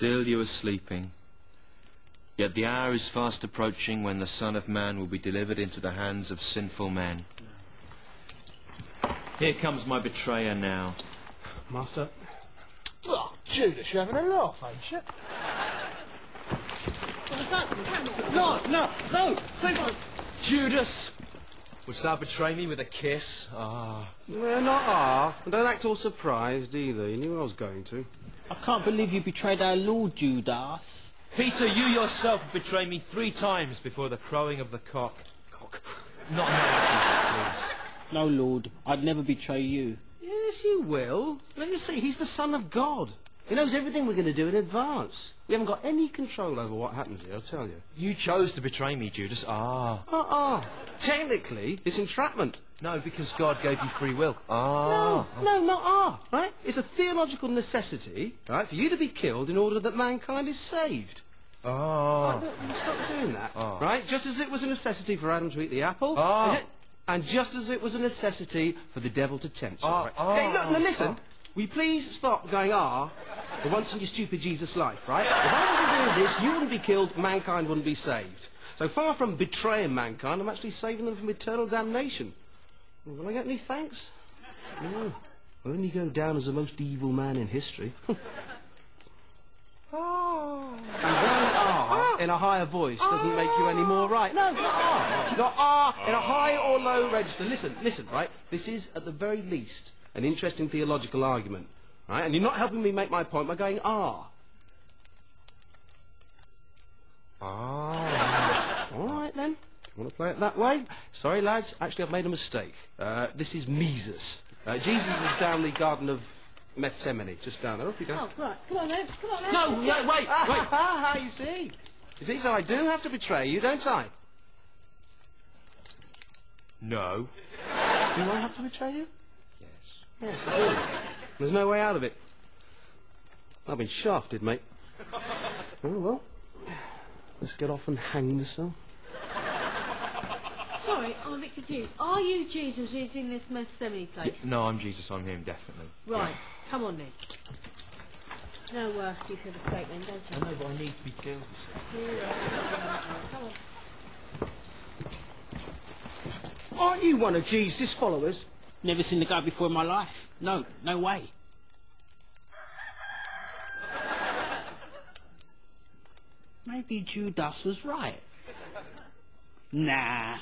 Still you are sleeping. Yet the hour is fast approaching when the Son of Man will be delivered into the hands of sinful men. Here comes my betrayer now. Master. Oh, Judas, you're having a laugh, ain't you? No, no, no! Judas! Wouldst thou betray me with a kiss? Ah. Well, not ah. And don't act all surprised either. You knew I was going to. I can't believe you betrayed our Lord, Judas. Peter, you yourself betrayed me three times before the crowing of the cock. Cock. Not now, please. No, Lord, I'd never betray you. Yes, you will. Let you see, he's the Son of God. He knows everything we're going to do in advance. We haven't got any control over what happens here, I'll tell you. You chose to betray me, Judas. Ah. Ah, uh Technically, it's entrapment. No, because God gave you free will. Ah. No, no, not ah, right? It's a theological necessity, right, for you to be killed in order that mankind is saved. Ah. Right, look, stop doing that, right? Just as it was a necessity for Adam to eat the apple, Ah. and- and just as it was a necessity for the devil to tempt you. Ah, right? ah, hey, look, now listen. ah. Will you please stop going ah for once in your stupid Jesus life, right? If I wasn't doing this, you wouldn't be killed, mankind wouldn't be saved. So far from betraying mankind, I'm actually saving them from eternal damnation. Will I get any thanks? No. I only go down as the most evil man in history. Oh. And going ah in a higher voice doesn't make you any more right. No, not ah. Not ah in a high or low register. Listen, listen, right? This is, at the very least, an interesting theological argument. Right? And you're not helping me make my point by going ah. Ah. All right, then. You want to play it that way? Sorry, lads. Actually, I've made a mistake. Uh, this is Moses. Uh, Jesus is down the Garden of Gethsemane, just down there. Off you go. Oh, right. Come on, then. Come on, then. No, no, wait, wait. Ah, you see. You see, so I do have to betray you, don't I? No. Do I have to betray you? Yes. Yes. There's no way out of it. I've been shafted, mate. Oh, well. Let's get off and hang myself. Sorry, I'm a bit confused. Are you Jesus who's in this mess, Gethsemane place? No, I'm Jesus. I'm him, definitely. Right. Come on, then. No, uh, you could escape then, don't you? I know, but I need to be killed. Come on. Aren't you one of Jesus' followers? Never seen the guy before in my life. No, no way. Maybe Judas was right. Nah,